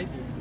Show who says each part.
Speaker 1: What?